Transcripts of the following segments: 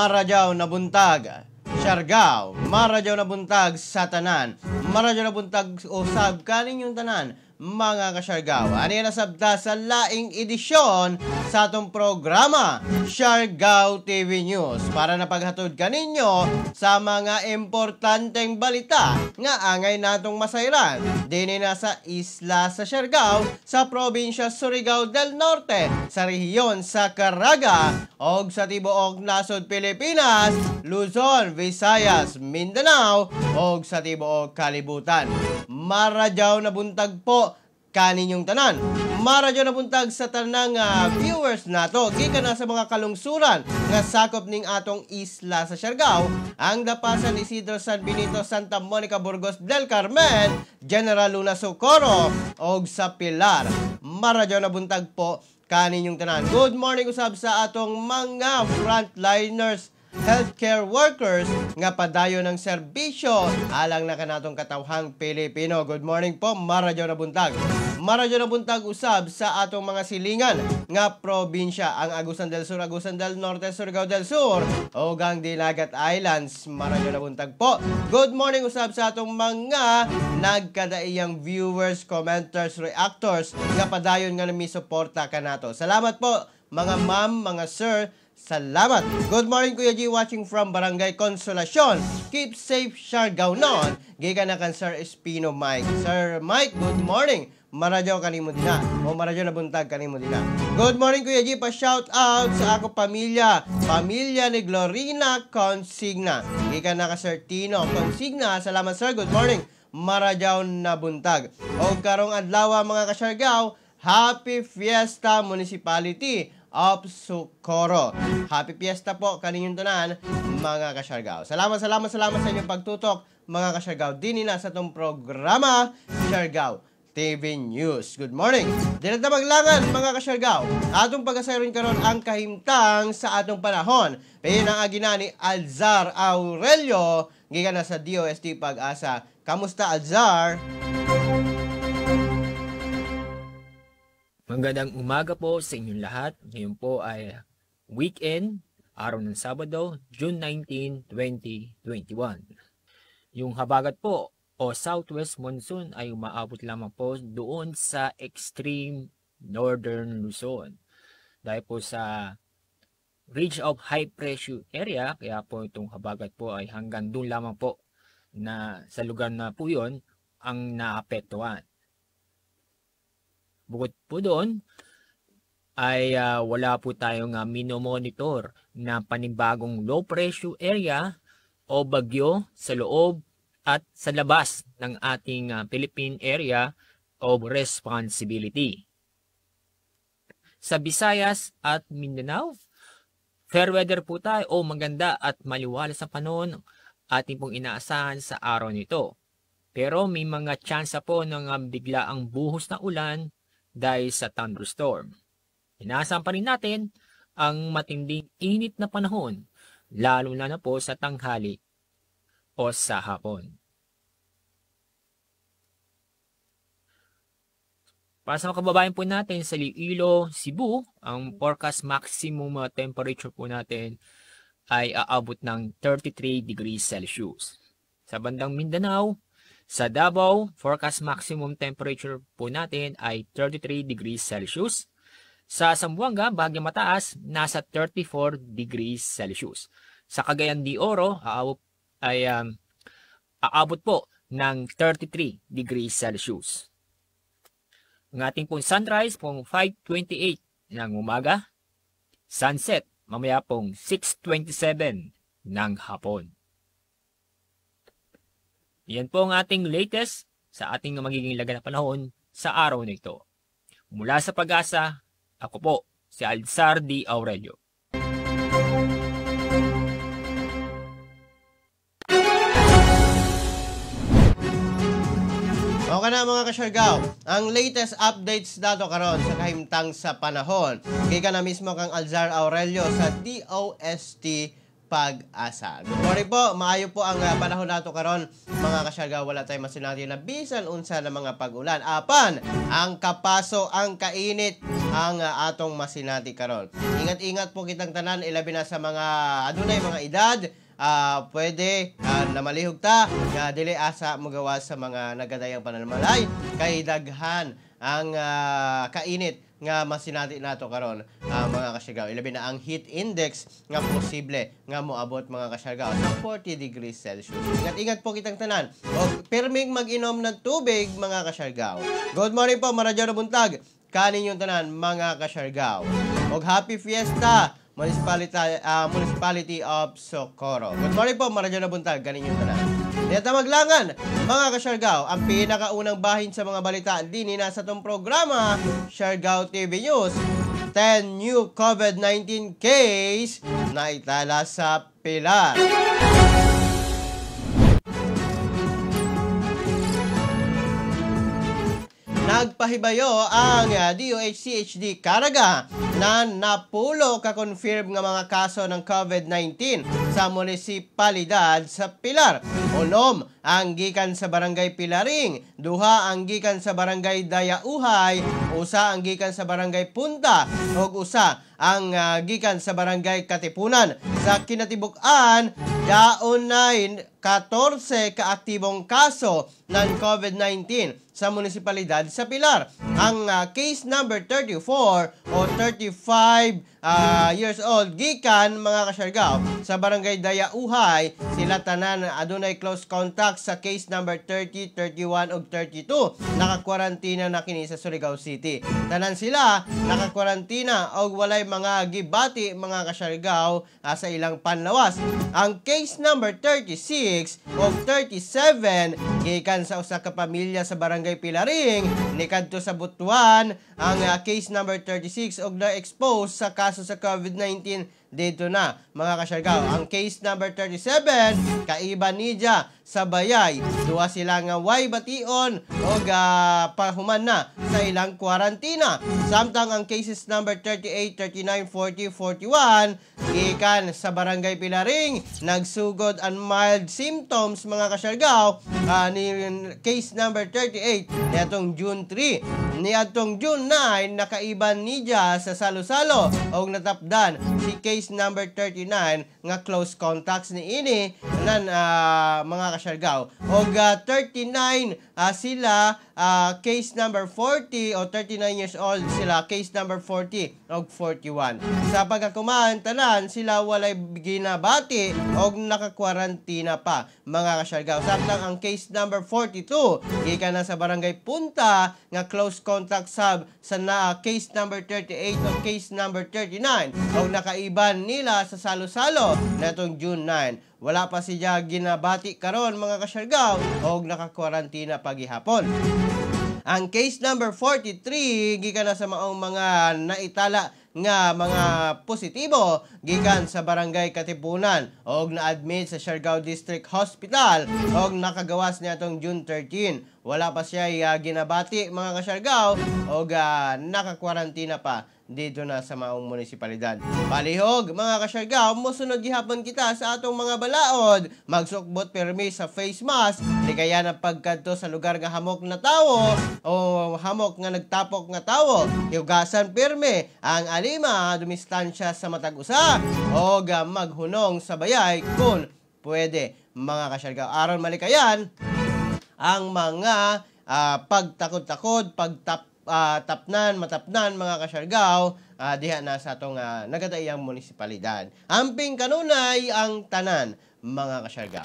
Maradyaw na buntag. Siargao, Maradyaw na buntag sa. Maradyaw na buntag usab kanin yung tanan mga kasyargaw. Ano yan nasabda sa laing edisyon sa atong programa, Siargao TV News. Para napaghatod kaninyo sa mga importanteng balita nga angay natong masayran. Dini na sa isla sa Siargao, sa probinsya Surigao del Norte, sa rehiyon sa Caraga, o sa tibuok nasod Pilipinas, Luzon, Visayas, Mindanao, o sa tibuok kalibutan. Maradyaw na buntag po kaninyong tanan. Maradyo na buntag sa tanang uh, viewers nato. Gikan na sa mga kalungsuran nga sakop ning atong isla sa Siargao, ang dapasan Isidro San Benito Santa Monica Burgos del Carmen, General Luna Socorro, og sa Pilar. Maradyo na buntag po kaninyong tanan. Good morning usab sa atong mga frontliners healthcare workers nga padayo ng serbisyo alang na kanatong katawhang Pilipino. Good morning po, Maradyo na buntag. Maradyo na buntag usab sa atong mga silingan nga probinsya ang Agusan del Sur, Agusan del Norte, Surigao del Sur o gang Dilagat Islands. Maradyo na buntag po. Good morning usab sa atong mga nagkadaiyang viewers, commenters, reactors nga padayon nga nami suporta kanato. Salamat po mga ma'am, mga sir, Salamat! Good morning Kuya G watching from Barangay Consolacion. Keep safe, Siargao noon. Giga na kan Sir Espino Mike. Sir Mike, good morning. Maradyo kanimo dina. O maradyo na buntag kanimo dina. Good morning Kuya G, pa shout out sa ako pamilya. Pamilya ni Glorina Consigna. Giga na ka Sir Tino Consigna. Salamat sir, good morning. Maradyaw na buntag. O karong adlaw mga kasyargaw, Happy Fiesta Municipality of Socorro. Happy Fiesta po kaninyong tanan, mga kasyargaw. Salamat, salamat, salamat sa inyong pagtutok, mga kasyargaw. Dini na sa itong programa, Siargao TV News. Good morning! Di na maglangan, mga kasyargaw. Atong pag-asayron karon ang kahimtang sa atong panahon. Payon ang agina ni Alzar Aurelio, giga na sa DOST Pag-asa. Kamusta, Alzar? Magandang umaga po sa inyong lahat. Ngayon po ay weekend, araw ng Sabado, June 19, 2021. Yung habagat po o southwest monsoon ay umaabot lamang po doon sa extreme northern Luzon. Dahil po sa ridge of high pressure area, kaya po itong habagat po ay hanggang doon lamang po na sa lugar na po yon ang naapektuhan. Bukod po doon, ay uh, wala po tayong uh, minomonitor na panibagong low pressure area o bagyo sa loob at sa labas ng ating uh, Philippine Area of Responsibility. Sa Visayas at Mindanao, fair weather po tayo o maganda at maliwalas sa panahon ating pong inaasahan sa araw nito. Pero may mga tsansa po ng uh, bigla ang buhos na ulan dahil sa thunderstorm. Inaasahan pa rin natin ang matinding init na panahon, lalo na na po sa tanghali o sa hapon. Para sa mga kababayan po natin sa Iloilo, Cebu, ang forecast maximum temperature po natin ay aabot ng 33 degrees Celsius. Sa bandang Mindanao, sa Davao, forecast maximum temperature po natin ay 33 degrees Celsius. Sa Zamboanga, bahagi mataas, nasa 34 degrees Celsius. Sa Cagayan de Oro, aabot, ay um, aabot po ng 33 degrees Celsius. Ang ating pong sunrise pong 5.28 ng umaga. Sunset mamaya pong 6.27 ng hapon. Yan po ang ating latest sa ating magiging laga na panahon sa araw na ito. Mula sa pag-asa, ako po si Alzar D. Aurelio. Okay na mga kasyargaw, ang latest updates dato karon sa kahimtang sa panahon. Kaya na mismo kang Alzar Aurelio sa DOST pag-asa. Good morning po, maayo po ang uh, panahon nato karon mga kasyarga, wala tayong masinati na bisan unsa na mga pag-ulan. Apan, ang kapaso, ang kainit, ang uh, atong masinati karon. Ingat-ingat po kitang tanan, ilabi na sa mga adunay mga edad, uh, pwede uh, na malihog ta nga dili asa magawa sa mga nagadayang pananamalay kay daghan ang uh, kainit nga masinati nato karon uh, mga kasyagaw ilabi na ang heat index nga posible nga moabot mga kasyagaw sa 40 degrees Celsius. Ingat ingat po kitang tanan. O perming mag-inom ng tubig mga kasyagaw good morning po maradyo buntag. Kanin yung tanan mga kasyagaw og happy fiesta Municipality, uh, Municipality of Socorro. Good morning po, Maradyo buntag, kanin yung tanan. Dito maglangan, mga kasyargaw, ang pinakaunang bahin sa mga balita din nasa itong programa, Siargao TV News. 10 new COVID-19 case na itala sa Pilar. Nagpahibayo ang DOH-CHD Caraga na napulo ka-confirm nga mga kaso ng COVID-19 sa munisipalidad sa Pilar. Unom ang gikan sa barangay Pilaring, duha ang gikan sa barangay Dayauhay, usa ang gikan sa barangay Punta, ug usa ang uh, gikan sa barangay Katipunan. Sa kinatibuk-an, daon na 14 kaaktibong kaso ng COVID-19 sa munisipalidad sa Pilar. Ang uh, case number 34 o 35 uh, years old gikan mga kasyargaw sa barangay Dayauhay sila tanan adunay close contact sa case number 30, 31 ug 32 nakakwarantina na kini sa Surigao City. Tanan sila nakakwarantina og walay mga gibati mga kasyargaw uh, sa ilang panlawas. Ang case number 36 ug 37 gikan sa usa ka pamilya sa barangay Pilaring ni kadto sa Butuan ang uh, case number 36 og na-expose sa kaso sa COVID-19 dito na mga kasyargaw. Ang case number 37 kaiba niya sa bayay. Duwa sila nga way bation o uh, pahuman na sa ilang kwarantina. Samtang ang cases number 38, 39, 40, 41 gikan sa barangay Pilaring nagsugod ang mild symptoms mga kasyargaw uh, ni case number 38 niadtong June 3 niadtong June 9 nakaiban niya sa salo-salo. Og natapdan si case number 39 nga close contacts ni ini nan uh, mga kasyargaw. Og uh, 39 uh, sila uh, case number 40 o 39 years old sila case number 40 og 41. Sa pagkakumaan tanan sila walay ginabati og nakakwarantina pa mga kasyargaw. Samtang ang case number 42 gikan na sa barangay Punta nga close contact sub sa na case number 38 o case number 39 og nakaiban nila sa salo-salo natong June 9 wala pa siya ginabati karon mga kasyargaw og nakakwarantina pagihapon. Ang case number 43 gikan na sa maong mga naitala nga mga positibo gikan sa barangay Katipunan og na-admit sa Siargao District Hospital og nakagawas niya tong June 13. Wala pa siya uh, ginabati mga kasyargaw og uh, nakakwarantina pa dito na sa maong munisipalidad. Palihog, mga kasyargaw, musunod gihapon kita sa atong mga balaod. Magsukbot permi sa face mask, di kaya na pagkadto sa lugar nga hamok na tawo o hamok nga nagtapok nga tawo. Yugasan permi ang alima dumistansya sa matag usa o maghunong sa bayay kung pwede mga kasyargaw. Aron malikayan ang mga uh, pagtakod-takod, pagtap uh, tapnan, matapnan mga kasyargaw, uh, diha na sa atong uh, nagadayang munisipalidad. Amping kanunay ang tanan mga kasyargaw.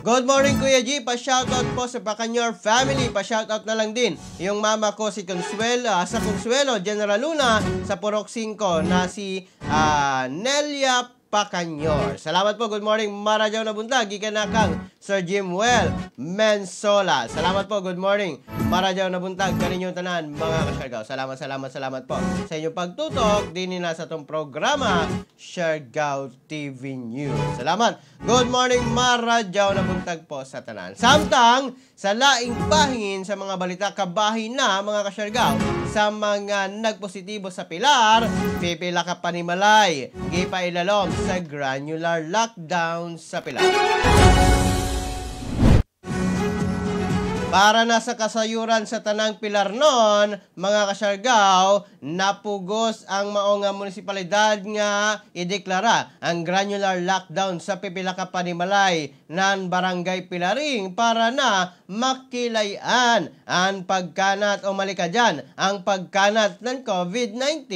Good morning Kuya G, pa-shoutout po sa Bacanyor family, pa-shoutout na lang din yung mama ko si Consuelo, sa Consuelo, General Luna, sa Purok 5 na si uh, Nelia Pacanyor. Salamat po. Good morning. Marajaw na buntag. Gikan na kang Sir Jimwell Mensola. Salamat po. Good morning. Marajaw na buntag. Kaninyong tanan, mga kasyargaw. Salamat, salamat, salamat po sa inyong pagtutok. Dini na sa itong programa, Siargao TV News. Salamat. Good morning. Marajaw na buntag po sa tanan. Samtang, sa laing bahin sa mga balita kabahin na, mga kasyargaw, sa mga nagpositibo sa pilar, pipila ka panimalay. Gipa ilalom sa granular lockdown sa pilar. Para na sa kasayuran sa tanang pilar nun, mga kasyargaw, napugos ang maong munisipalidad nga ideklara ang granular lockdown sa pipila ka panimalay nan barangay Pilaring para na makilayan ang pagkanat o malikadyan ang pagkanat ng COVID-19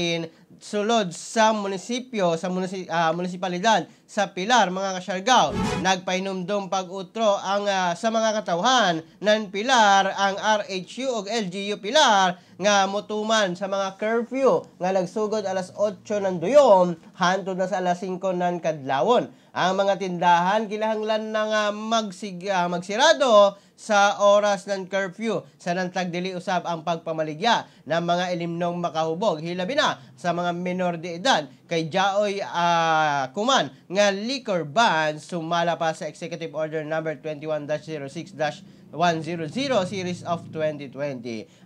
sulod sa munisipyo, sa munisi, uh, munisipalidad sa Pilar, mga kasyargaw. Nagpainumdum pag-utro ang uh, sa mga katawhan ng Pilar, ang RHU o LGU Pilar, nga mutuman sa mga curfew nga nagsugod alas 8 ng duyom, hantod na sa alas 5 ng kadlawon. Ang mga tindahan kilahanglan na nga magsig, uh, magsirado sa oras ng curfew. Sa nantag dili usab ang pagpamaligya ng mga ilimnong makahubog. Hilabi na sa mga menor de edad. Kay Jaoy uh, Kuman nga liquor ban sumala pa sa Executive Order number 21-06- 100 series of 2020.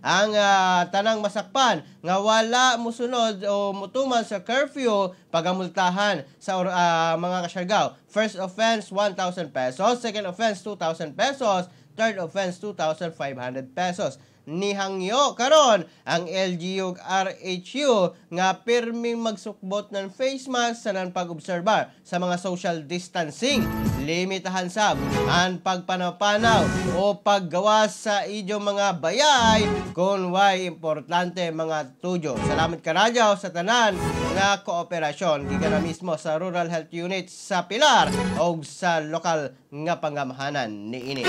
Ang uh, tanang masakpan nga wala musunod o mutuman sa curfew pagamultahan sa uh, mga kasyargaw. First offense 1,000 pesos, second offense 2,000 pesos, third offense 2,500 pesos ni Hangyo karon ang LGU RHU nga pirming magsukbot ng face mask sa pag-obserbar sa mga social distancing. Limitahan sab ang pagpanapanaw o paggawa sa idyo mga bayay kung why importante mga tudyo. Salamat karadyaw sa tanan nga kooperasyon. Gikan mismo sa Rural Health Unit sa Pilar o sa lokal nga pangamahanan ni ini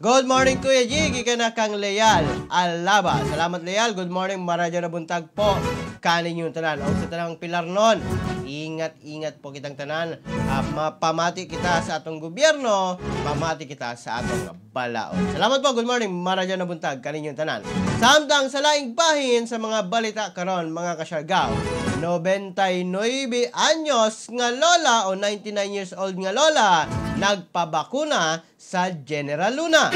Good morning Kuya G, ka na kang Leal Alaba. Salamat Leal, good morning Maradyo na buntag po. Kanin yung tanan. O sa tanang pilar nun, ingat-ingat po kitang tanan. Uh, mapamati kita sa atong gobyerno, pamati kita sa atong balaod. Salamat po, good morning Maradyo na buntag. Kanin yung tanan. Samtang sa laing bahin sa mga balita karon mga kasyargaw. 99 anyos nga lola o 99 years old nga lola nagpabakuna sa General Luna.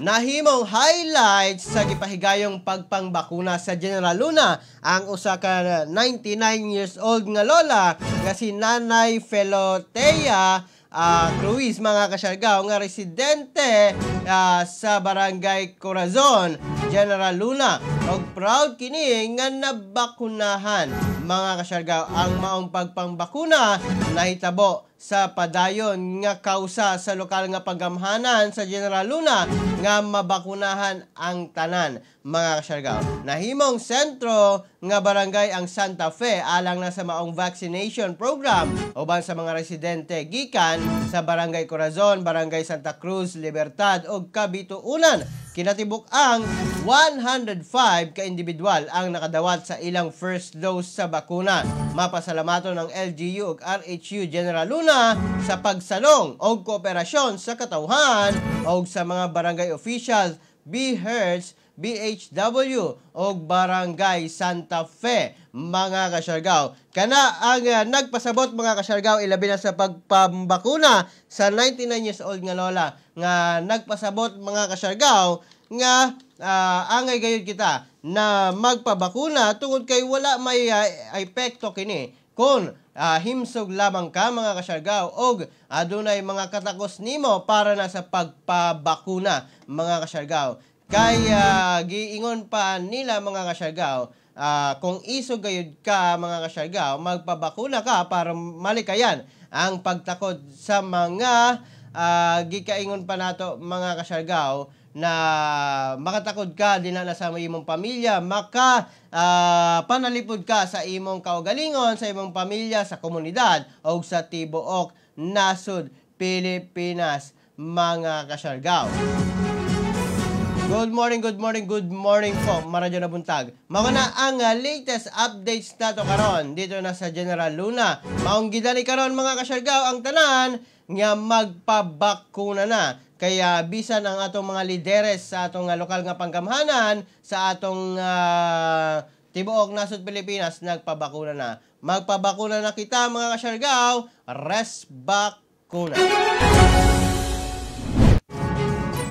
Nahimong highlights sa gipahigayong pagpangbakuna sa General Luna ang usa ka 99 years old nga lola nga si Nanay Felotea uh, Cruz mga kasyargaw nga residente uh, sa Barangay Corazon, General Luna. Og proud kini nga nabakunahan mga kasyargaw ang maong pagpangbakuna nahitabo sa padayon nga kausa sa lokal nga pagamhanan sa General Luna nga mabakunahan ang tanan mga kasyargaw. Nahimong sentro nga barangay ang Santa Fe alang na sa maong vaccination program uban sa mga residente gikan sa Barangay Corazon, Barangay Santa Cruz, Libertad ug Kabituunan Kinatibuk ang 105 ka individual ang nakadawat sa ilang first dose sa bakuna. Mapasalamaton ng LGU ug RHU General Luna sa pagsalong o kooperasyon sa katawhan o sa mga barangay officials, BHERS, BHW o Barangay Santa Fe mga kasyargaw. Kana ang uh, nagpasabot mga kasyargaw ilabi na sa pagpambakuna sa 99 years old nga lola nga nagpasabot mga kasyargaw nga uh, angay gayud kita na magpabakuna tungod kay wala may uh, epekto kini kun uh, himsog lamang ka mga kasyargaw og adunay mga katakos nimo para na sa pagpabakuna mga kasyargaw kay uh, giingon pa nila mga kasyargaw uh, kung iso gayud ka mga kasyargaw, magpabakuna ka para malikayan ang pagtakod sa mga uh, gikaingon pa nato mga kasyargaw na makatakod ka din na sa imong pamilya, maka uh, panalipod ka sa imong kaugalingon, sa imong pamilya, sa komunidad o sa tibuok nasud Pilipinas mga kasyargaw. Good morning, good morning, good morning po, Maradyo na buntag. Mga na ang uh, latest updates nato karon dito na sa General Luna. Maong gidani karon mga kasyargaw ang tanan nga magpabakuna na. Kaya bisan ang atong mga lideres sa atong uh, lokal nga panggamhanan sa atong uh, tibuok nasod Pilipinas nagpabakuna na. Magpabakuna na kita mga kasyargaw, res bakuna.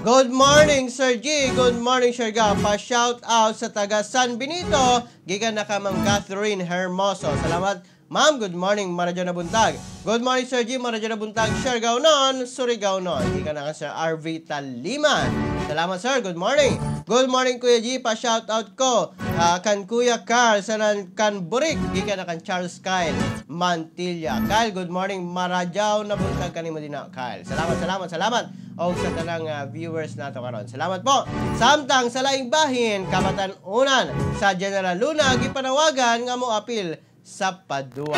Good morning, Sir G. Good morning, Sir Gao. Pa-shout out sa taga San Benito. Gigan na ka, Ma'am Catherine Hermoso. Salamat, Ma'am. Good morning, Maradyo na buntag. Good morning, Sir G. Maradyo na buntag. Sir Gao non, Surigao. Gigan na ka, Sir RV Taliman. Salamat, Sir. Good morning. Good morning, Kuya G. Pa-shout out ko. Uh, kan Kuya Carl, sa kan Burik. Gigan na kan Charles Kyle Mantilla. Kyle, good morning. Maradyaw na buntag kanimo din na, Kyle. Salamat, salamat, salamat o sa tanang uh, viewers nato karon. Salamat po. Samtang sa laing bahin, kabatan unan sa General Luna gipanawagan nga mo apil sa Padua.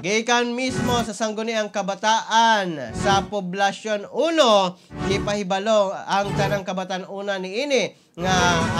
Gikan mismo sa sangguniang kabataan sa poblasyon 1, ipahibalo ang tanang kabataan una ni ini nga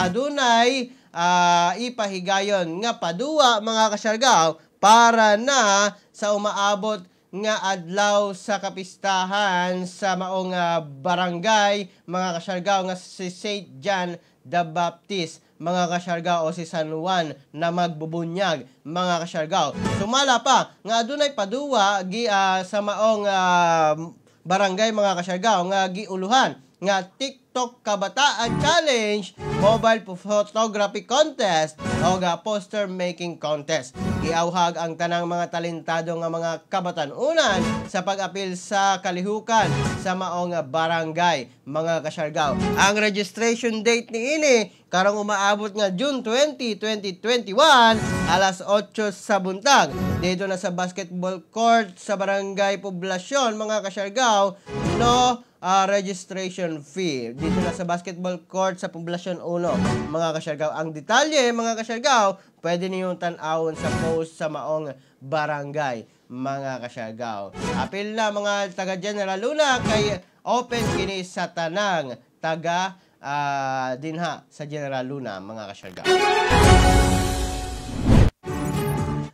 adunay uh, ipahigayon nga padua mga kasyargaw para na sa umaabot nga adlaw sa kapistahan sa maong uh, barangay mga kasyargaw nga si St. John the Baptist mga kasyargaw o si San Juan na magbubunyag mga kasyargaw. Sumala pa nga adunay paduwa gi uh, sa maong uh, barangay mga kasyargaw nga giuluhan nga TikTok Kabataan Challenge, Mobile Photography Contest, o nga Poster Making Contest. Giauhag ang tanang mga talentado nga mga kabatanunan sa pag-apil sa kalihukan sa maong barangay, mga kasyargaw. Ang registration date ni ini karong umaabot nga June 20, 2021, alas 8 sa buntag. Dito na sa basketball court sa barangay Poblasyon, mga kasyargaw, no uh, registration fee. Dito na sa basketball court sa Poblasyon 1, mga kasyargaw. Ang detalye, mga kasyargaw, pwede niyong tanawon sa post sa maong barangay, mga kasyargaw. Apil na mga taga General Luna kay open kini sa tanang taga uh, dinha sa General Luna, mga kasyargaw.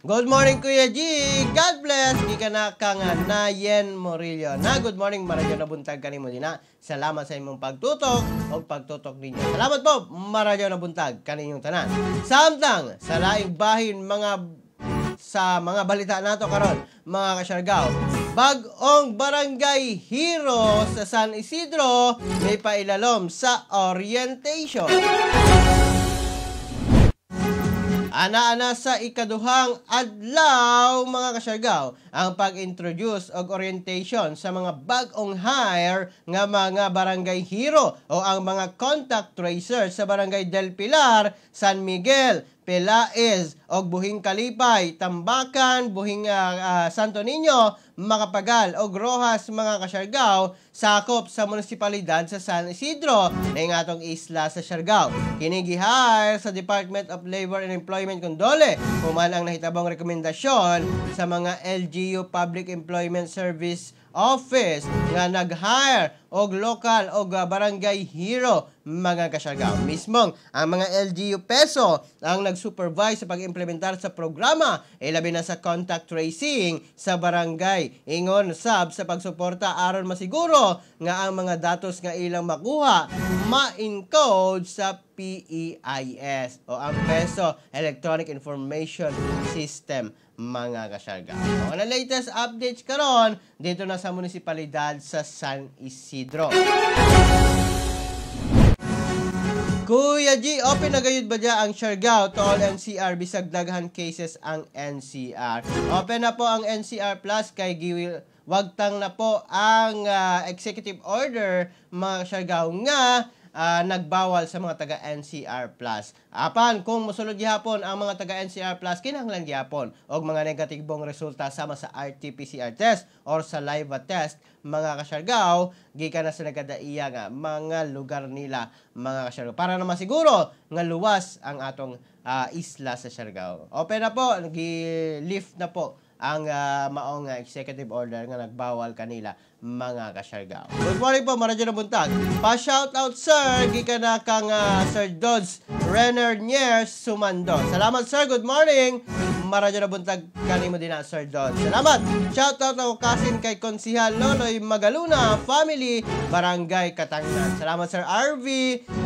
Good morning, Kuya G! God bless! Di ka na kang Nayen Morillo. Na good morning, maradyo na buntag ka mo din na. Salamat sa imong pagtutok o pagtutok ninyo. Salamat po, maradyo na buntag kaninyong tanan. Samtang, sa laing bahin mga sa mga balita nato karon mga kasyargaw. Bagong barangay hero sa San Isidro may pailalom sa orientation. Ana-ana sa ikaduhang adlaw mga kasyargaw ang pag-introduce og orientation sa mga bag-ong hire nga mga barangay hero o ang mga contact tracer sa barangay Del Pilar, San Miguel, Pelaez, og Buhing Kalipay, Tambakan, Buhing uh, uh, Santo Niño, Makapagal, og Rojas, mga kasyargaw, sakop sa munisipalidad sa San Isidro, na yung atong isla sa Siargao. Kinigihar sa Department of Labor and Employment Condole, kuman ang nahitabong rekomendasyon sa mga LGU Public Employment Service office nga nag-hire og local og barangay hero mga kasyargaw. Mismong ang mga LGU peso ang nag-supervise sa pag-implementar sa programa ilabi na sa contact tracing sa barangay. Ingon sab sa pagsuporta aron masiguro nga ang mga datos nga ilang makuha ma-encode sa PEIS o ang Peso Electronic Information System mga kasyarga. So, ang latest updates karon dito na sa munisipalidad sa San Isidro. Kuya G, open na gayud ba dya ang Siargao to all NCR bisag daghan cases ang NCR. Open na po ang NCR Plus kay giwil wagtang na po ang uh, executive order mga Siargao nga uh, nagbawal sa mga taga NCR Plus. Apan kung mosulod gihapon ang mga taga NCR Plus kinahanglan gihapon og mga negatibong resulta sama sa RT-PCR test or sa live test mga kasyargaw gikan na sa nagadaiya nga mga lugar nila mga kasyargaw para na masiguro nga luwas ang atong uh, isla sa Siargao. Open na po, gi-lift na po ang uh, maong uh, executive order nga nagbawal kanila mga kasyargaw. Good morning po, Maradyo na buntag. Pa-shout out sir, gikan na kang uh, Sir Dodds Renner Nier Sumando. Salamat sir, good morning. Maradyo na buntag kanimo din na Sir Dodds. Salamat. Shout out ako kasin kay Konsihal Loloy Magaluna Family Barangay Katangan. Salamat Sir RV.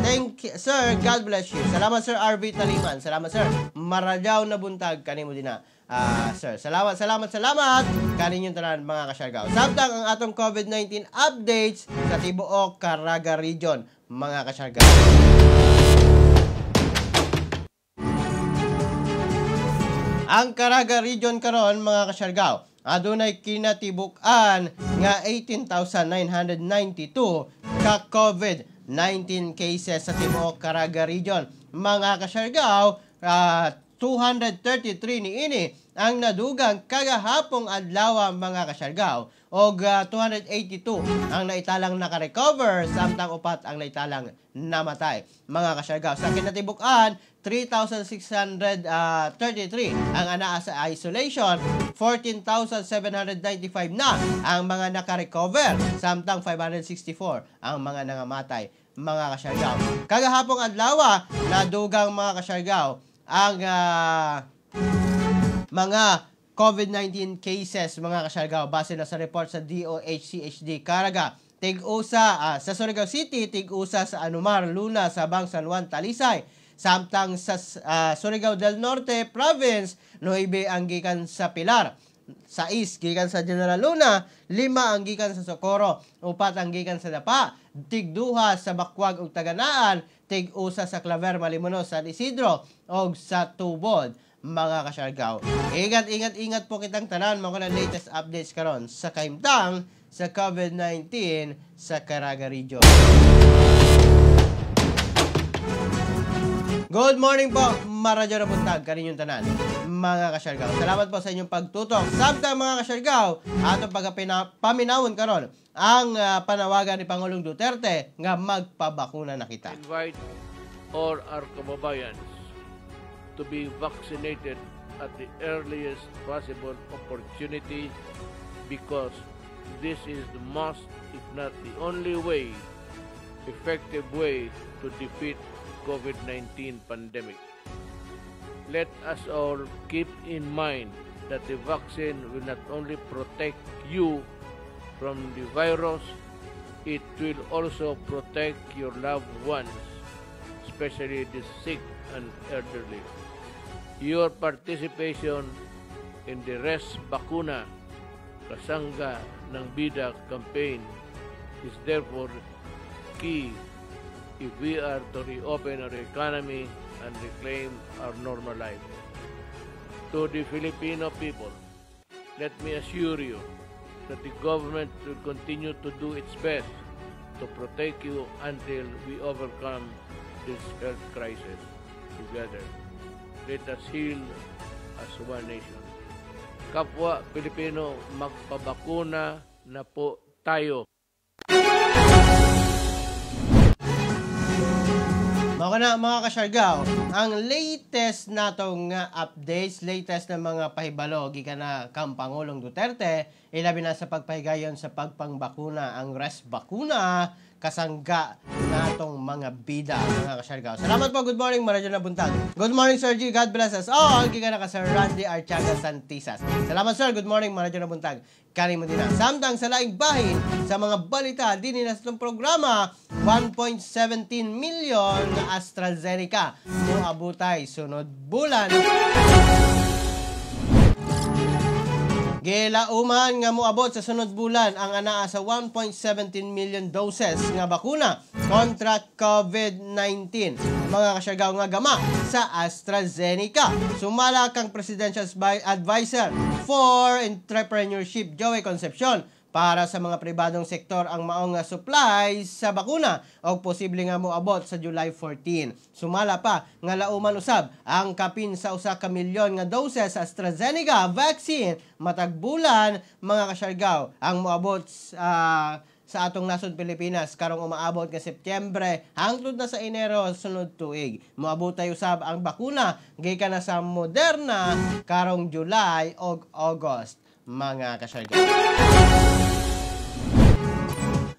Thank you, sir. God bless you. Salamat Sir RV Taliman. Salamat sir. Maradyo na buntag kanimo din na Ah, sir, salamat, salamat, salamat kanin yung tanan mga kasyargaw. Samtang ang atong COVID-19 updates sa tibuok Caraga Region, mga kasyargaw. Ang Caraga Region karon mga kasyargaw, adunay kinatibuk-an nga 18,992 ka COVID-19 cases sa tibuok Caraga Region. Mga kasyargaw, uh, 233 ni ini ang nadugang kagahapong adlaw mga kasyargaw og uh, 282 ang naitalang naka-recover samtang upat ang naitalang namatay. Mga kasyargaw sa kinatibuk-an 3,633 ang anaa sa isolation 14,795 na ang mga naka-recover samtang 564 ang mga nangamatay. Mga kasyargaw kagahapong adlaw nadugang mga kasyargaw ang uh, mga COVID-19 cases mga kasyargaw base na sa report sa DOHCHD Caraga tig-usa uh, sa Surigao City tig-usa sa Anumar Luna Sabang San Juan Talisay samtang sa uh, Surigao del Norte Province 9 ang gikan sa Pilar sa East gikan sa General Luna lima ang gikan sa Socorro upat ang gikan sa Dapa tigduha sa Bakwag ug Taganaan tig-usa sa Claver Malimuno sa Isidro og sa Tubod mga kasyargaw. Ingat, ingat, ingat po kitang tanan mga na latest updates karon sa kaimtang sa COVID-19 sa Caraga Region. Good morning po, Maradyo na buntag, kaninyong tanan, mga kasyargaw. Salamat po sa inyong pagtutok. Samtang mga kasyargaw, atong pagpaminawon karon ang uh, panawagan ni Pangulong Duterte nga magpabakuna na kita. Invite all our kababayan to be vaccinated at the earliest possible opportunity because this is the most, if not the only way, effective way to defeat COVID-19 pandemic. Let us all keep in mind that the vaccine will not only protect you from the virus, it will also protect your loved ones, especially the sick and elderly. Your participation in the Res Bakuna kasangga ng BIDA campaign is therefore key if we are to reopen our economy and reclaim our normal life. To the Filipino people, let me assure you that the government will continue to do its best to protect you until we overcome this health crisis together. Let us heal as one nation. Kapwa Pilipino, magpabakuna na po tayo. Mga na mga kasyargaw, ang latest natong nga updates, latest na mga pahibalo gikan na kang Pangulong Duterte, ilabi na sa pagpahigayon sa pagpangbakuna ang res bakuna kasangga natong mga bida, mga kasyargaw. Salamat po. Good morning, Maradyo na. Good morning, Sir G. God bless us all. Giga na ka, Sir Randy Archaga Santisas. Salamat, Sir. Good morning, Maradyo na Buntag. Mo din. Samtang sa laing bahin, sa mga balita, din na sa programa, 1.17 million na AstraZeneca. Muabutay, sunod bulan. Gilauman nga moabot sa sunod bulan ang anaa sa 1.17 million doses nga bakuna kontra COVID-19. Mga kasyagaw nga gama sa AstraZeneca. Sumala kang Presidential Advisor for Entrepreneurship Joey Concepcion para sa mga pribadong sektor ang maong nga supply sa bakuna o posible nga moabot sa July 14. Sumala pa nga lauman usab ang kapin sa usa ka milyon nga doses sa AstraZeneca vaccine matag bulan mga kasyargaw ang moabot uh, sa atong nasod Pilipinas karong umaabot nga Setyembre hangtod na sa Enero sunod tuig. Moabot tayo usab ang bakuna gikan na sa Moderna karong July ug August mga kasyargaw.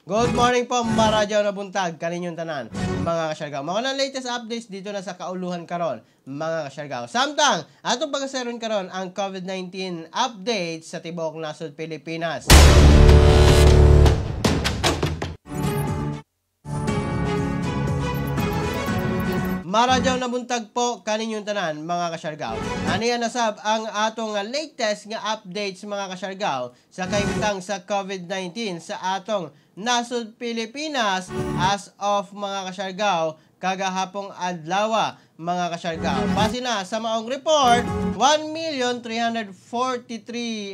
Good morning po, Maradyo na buntag, kaninyong tanan, mga kasyargaw. Mga na latest updates dito na sa kauluhan karon, mga kasyargaw. Samtang, atong pagasaron karon ang COVID-19 updates sa Tibok Nasod Pilipinas. Maradyaw na buntag po kaninyong tanan mga kasyargaw. Ano yan nasab ang atong latest nga updates mga kasyargaw sa kaibutang sa COVID-19 sa atong nasod Pilipinas as of mga kasyargaw kagahapong adlaw mga kasyargaw. Base na sa maong report, 1,343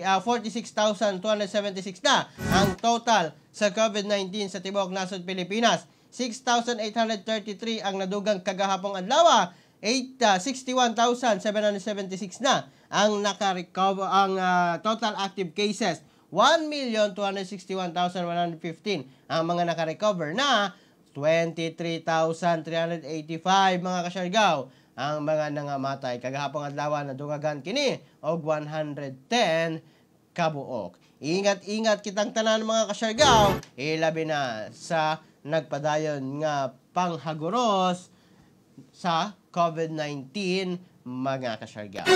uh, 46,276 na ang total sa COVID-19 sa tibok nasod Pilipinas. 6,833 ang nadugang kagahapong adlaw. 8, uh, 61,776 na ang naka-recover ang uh, total active cases. 1,261,115 ang mga naka-recover na 23,385 mga kasyargaw ang mga nangamatay kagahapong adlaw na dungagan kini og 110 kabuok. Ingat-ingat kitang tanan mga kasyargaw, ilabi na sa nagpadayon nga panghaguros sa COVID-19 mga kasyargaw.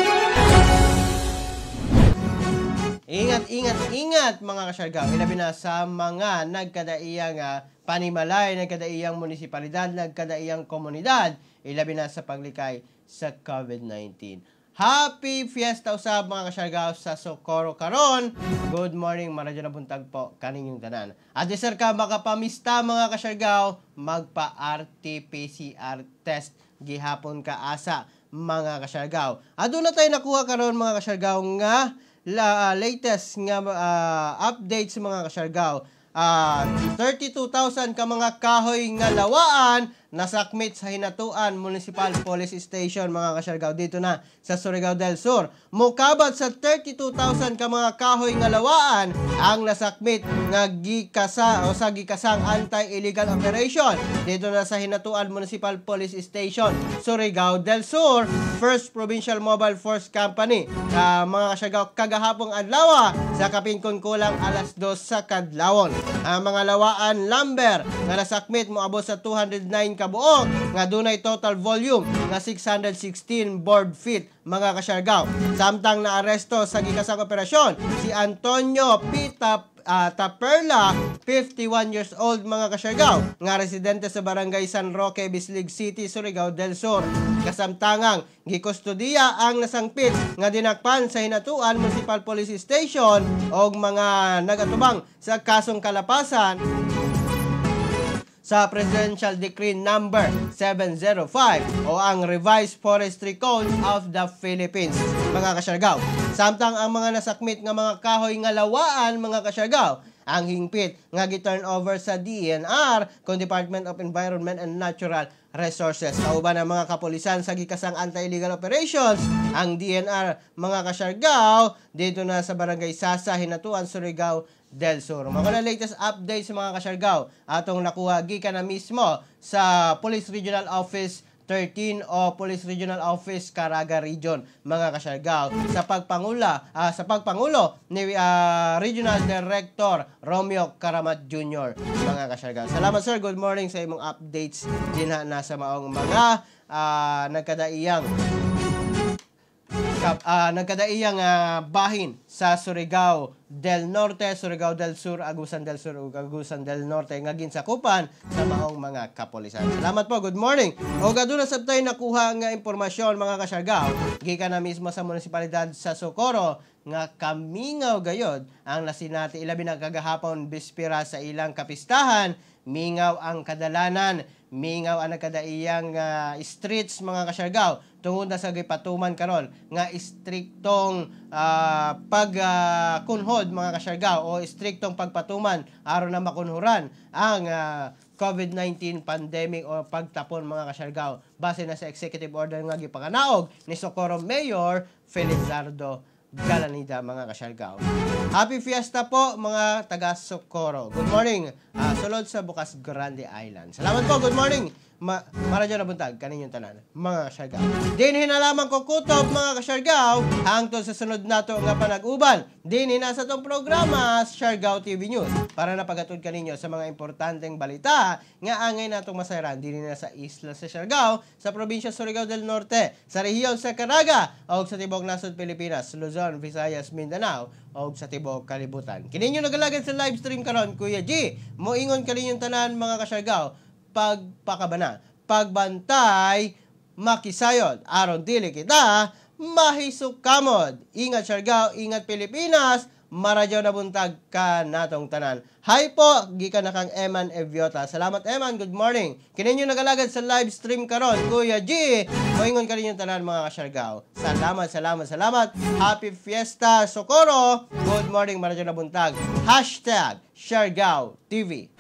Ingat, ingat, ingat mga kasyargaw. Ilabi na sa mga nagkadaiyang uh, panimalay, nagkadaiyang munisipalidad, nagkadaiyang komunidad. Ilabi na sa paglikay sa COVID-19. Happy Fiesta usab mga kasyargaw sa Socorro karon. Good morning, maradyo na buntag po kaninyong tanan. At sir ka makapamista mga kasyargaw, magpa RT-PCR test gihapon ka asa mga kasyargaw. Ado na tayo nakuha karon mga kasyargaw nga la, uh, latest nga uh, updates mga kasyargaw. Uh, 32,000 ka mga kahoy nga lawaan nasakmit sa Hinatuan Municipal Police Station mga kasyargaw dito na sa Surigao del Sur. Mukabat sa 32,000 ka mga kahoy nga lawaan ang nasakmit nga gikasa o sa gikasang anti-illegal operation dito na sa Hinatuan Municipal Police Station, Surigao del Sur, First Provincial Mobile Force Company. Uh, mga kasyargaw kagahapong adlaw sa kapingkon kulang alas 2 sa kadlawon. Ang uh, mga lawaan lumber nga nasakmit mo abot sa 209 kabuok nga dunay total volume nga 616 board feet mga kasyargaw. Samtang naaresto sa gikasang operasyon si Antonio Pita uh, Taperla, 51 years old mga kasyargaw, nga residente sa barangay San Roque, Bislig City, Surigao del Sur. Kasamtangang gikustudiya ang nasangpit nga dinakpan sa Hinatuan Municipal Police Station og mga nagatubang sa kasong kalapasan sa Presidential Decree number 705 o ang Revised Forestry Code of the Philippines, mga kasyargaw. Samtang ang mga nasakmit nga mga kahoy nga lawaan, mga kasyargaw, ang hingpit nga gi-turn over sa DNR kung Department of Environment and Natural Resources. Kauban ang mga kapulisan sa gikasang anti-illegal operations, ang DNR mga kasyargaw dito na sa Barangay Sasa, Hinatuan, Surigao del Sur. Mga na latest updates mga kasyargaw atong nakuha gikan na mismo sa Police Regional Office 13 o Police Regional Office Caraga Region mga kasyargaw sa pagpangula uh, sa pagpangulo ni uh, Regional Director Romeo Karamat Jr. mga kasyargaw. Salamat sir, good morning sa imong updates din na sa maong mga uh, nagkadaiyang uh, nagkadaiyang uh, bahin sa Surigao del Norte, Surigao del Sur, Agusan del Sur, Agusan del Norte nga ginsakupan sa maong mga kapolisan. Salamat po, good morning. O gaduna sabtay nakuha nga impormasyon mga kasyargaw, gikan na mismo sa munisipalidad sa Socorro nga kamingaw gayod ang nasinati ilabi na kagahapon bispira sa ilang kapistahan, mingaw ang kadalanan. Mingaw ang nagkadaiyang uh, streets mga kasyargaw. Tungod na sa gipatuman karon nga istriktong uh, pagkunhod uh, mga kasyargaw o istriktong pagpatuman aron na makunhuran ang uh, COVID-19 pandemic o pagtapon mga kasyargaw. Base na sa executive order nga gipanganaog ni Socorro Mayor Felizardo Galanida mga kasyargaw. Happy Fiesta po mga taga Socorro. Good morning. Uh, sulod sa Bukas Grande Island. Salamat po. Good morning ma maradyo na buntag kaninyong tanan mga kasyargaw. Din hinalaman ko kutob mga kasyargaw hangtod sa sunod nato nga panag-uban. Din hina sa tong programa Siargao TV News para napagatod kaninyo sa mga importanteng balita nga angay natong masayran din na sa isla sa Siargao sa probinsya Surigao del Norte sa rehiyon sa Caraga o sa tibok nasod Pilipinas, Luzon, Visayas, Mindanao o sa tibok kalibutan. Kininyo nagalagad sa live stream karon Kuya G. Moingon kaninyong tanan mga kasyargaw pagpakabana, pagbantay, makisayod. Aron dili kita, mahisukamod. Ingat Siargao, ingat Pilipinas, maradyo na buntag ka natong tanan. Hi po, gikan na kang Eman Eviota. Salamat Eman, good morning. Kininyo nagalagad sa live stream karon, Kuya G. Moingon ka rin yung tanan mga kasyargao. Salamat, salamat, salamat. Happy Fiesta Socorro. Good morning, maradyo na buntag. Hashtag Siargao TV.